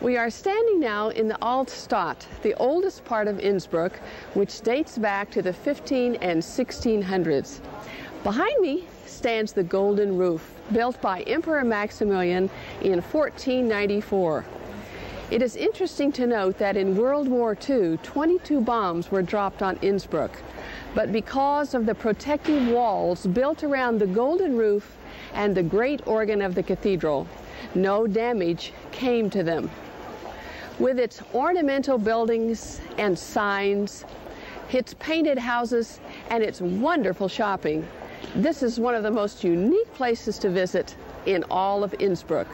We are standing now in the Altstadt, the oldest part of Innsbruck, which dates back to the 15 and 1600s. Behind me stands the Golden Roof, built by Emperor Maximilian in 1494. It is interesting to note that in World War II, 22 bombs were dropped on Innsbruck. But because of the protective walls built around the Golden Roof and the great organ of the cathedral, no damage came to them. With its ornamental buildings and signs, its painted houses, and its wonderful shopping, this is one of the most unique places to visit in all of Innsbruck.